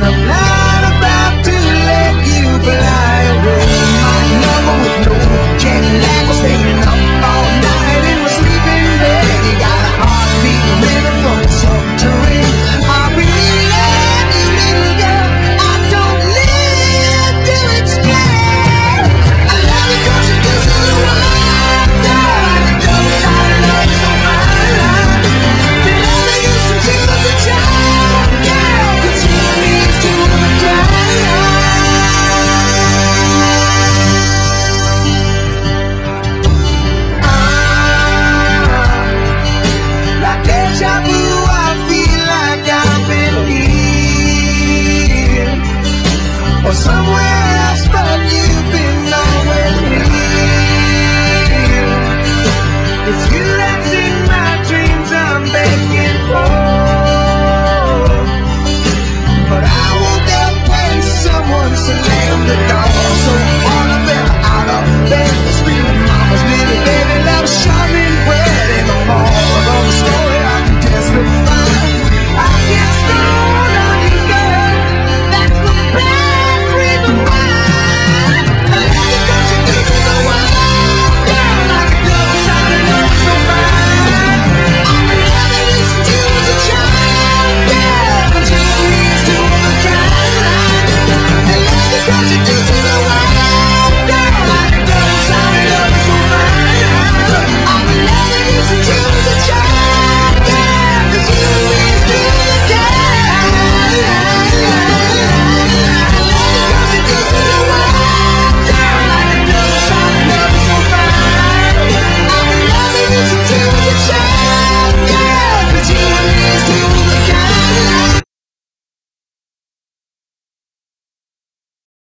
the light.